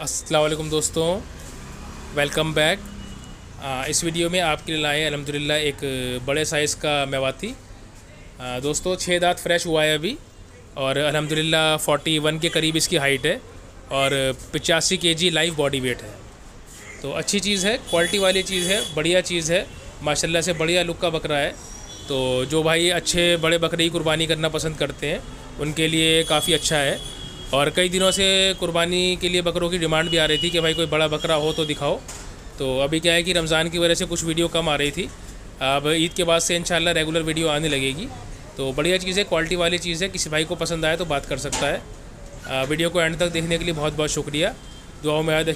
अस्सलाम दोस्तों welcome back इस वीडियो में आपके लिए लाए अलहमदिल्ला एक बड़े साइज़ का मेवाती। दोस्तों छः दांत फ्रेश हुआ है अभी, और अलहमदिल्ला फोर्टी वन के करीब इसकी हाइट है, और पचासी के जी लाइव बॉडी वेट है। तो अच्छी चीज़ है क्वालिटी वाली चीज़ है, बढ़िया चीज़ है, माशाल्लाह से बढ़िया लुक का बकरा है। तो जो भाई अच्छे बड़े बकरे की कुर्बानी करना पसंद करते हैं, उनके लिए काफ़ी अच्छा है। और कई दिनों से कुर्बानी के लिए बकरों की डिमांड भी आ रही थी कि भाई कोई बड़ा बकरा हो तो दिखाओ। तो अभी क्या है कि रमज़ान की वजह से कुछ वीडियो कम आ रही थी। अब ईद के बाद से इंशाल्लाह रेगुलर वीडियो आने लगेगी। तो बढ़िया चीज़ है, क्वालिटी वाली चीज़ है। किसी भाई को पसंद आए तो बात कर सकता है। वीडियो को एंड तक देखने के लिए बहुत बहुत शुक्रिया। दुआओं में याद